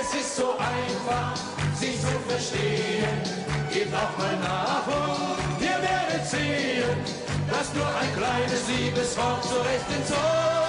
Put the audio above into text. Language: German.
Es ist so einfach, sich zu verstehen. Gebt auch mal nach und ihr werdet sehen, dass nur ein kleines Liebeswort zur rechten Zeit